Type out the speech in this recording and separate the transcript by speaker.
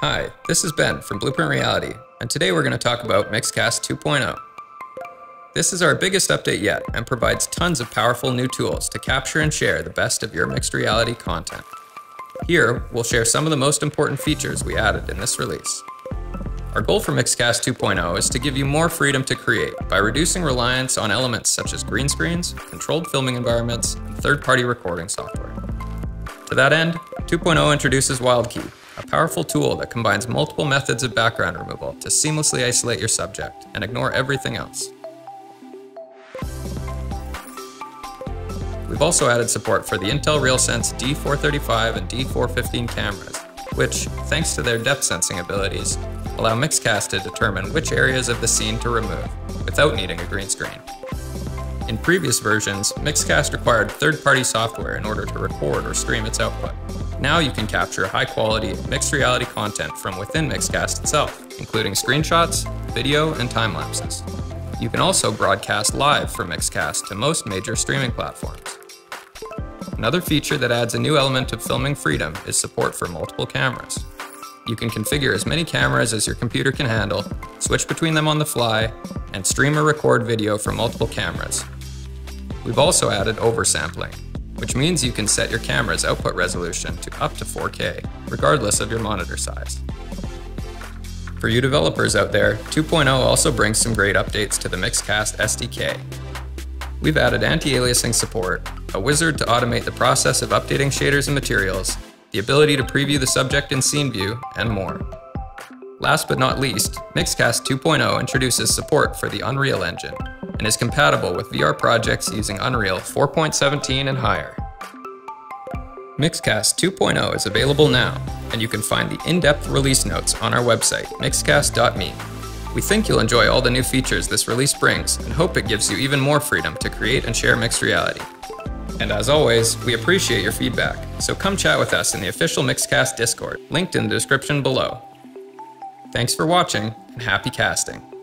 Speaker 1: Hi, this is Ben from Blueprint Reality, and today we're going to talk about Mixcast 2.0. This is our biggest update yet and provides tons of powerful new tools to capture and share the best of your mixed reality content. Here, we'll share some of the most important features we added in this release. Our goal for Mixcast 2.0 is to give you more freedom to create by reducing reliance on elements such as green screens, controlled filming environments, and third-party recording software. To that end, 2.0 introduces WildKey, powerful tool that combines multiple methods of background removal to seamlessly isolate your subject and ignore everything else. We've also added support for the Intel RealSense D435 and D415 cameras, which, thanks to their depth sensing abilities, allow Mixcast to determine which areas of the scene to remove without needing a green screen. In previous versions, Mixcast required third-party software in order to record or stream its output. Now you can capture high-quality, mixed reality content from within Mixcast itself, including screenshots, video, and time lapses. You can also broadcast live from Mixcast to most major streaming platforms. Another feature that adds a new element of filming freedom is support for multiple cameras. You can configure as many cameras as your computer can handle, switch between them on the fly, and stream or record video from multiple cameras. We've also added oversampling, which means you can set your camera's output resolution to up to 4K, regardless of your monitor size. For you developers out there, 2.0 also brings some great updates to the Mixcast SDK. We've added anti-aliasing support, a wizard to automate the process of updating shaders and materials, the ability to preview the subject in scene view, and more. Last but not least, Mixcast 2.0 introduces support for the Unreal Engine and is compatible with VR projects using Unreal 4.17 and higher. Mixcast 2.0 is available now, and you can find the in-depth release notes on our website, mixcast.me. We think you'll enjoy all the new features this release brings and hope it gives you even more freedom to create and share mixed reality. And as always, we appreciate your feedback, so come chat with us in the official Mixcast Discord, linked in the description below. Thanks for watching, and happy casting.